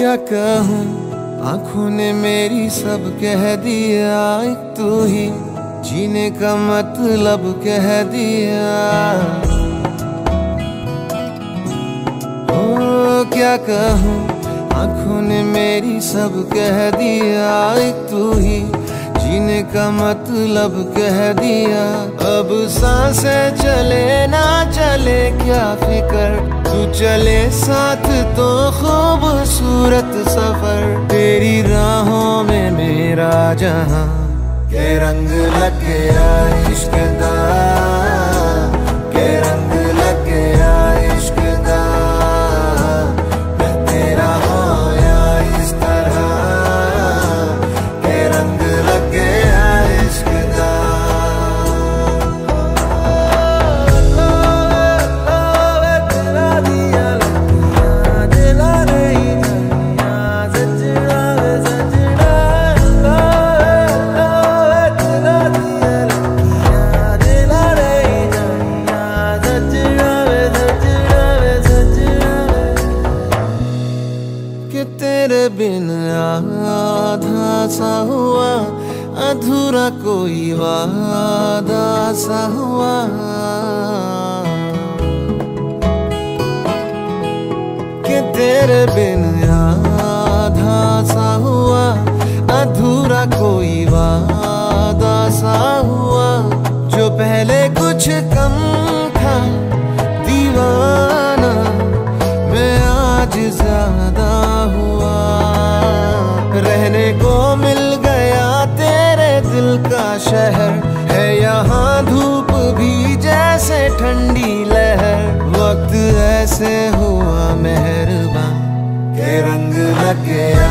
क्या कहूँ? आँखों ने मेरी सब कह दिया, एक तू ही। जीने का मतलब कह दिया। ओ, क्या कहूँ? आँखों ने मेरी सब कह दिया, एक तू ही। जीने का मतलब कह दिया। अब साँसें चले ना चले, क्या फिकर चले साथ तो खूबसूरत सफ़र। तेरी राहों में मेरा जहाँ। के रंग लग गया इश्क बिन आधा सा हुआ, अधूरा कोई वादा सा हुआ। कि तेरे बिन आधा सा हुआ, अधूरा कोई वादा सा हुआ, जो पहले कुछ कम था। शहर है यहाँ धूप भी जैसे ठंडी लहर। वक्त ऐसे हुआ मेहरबान। के रंग लग गया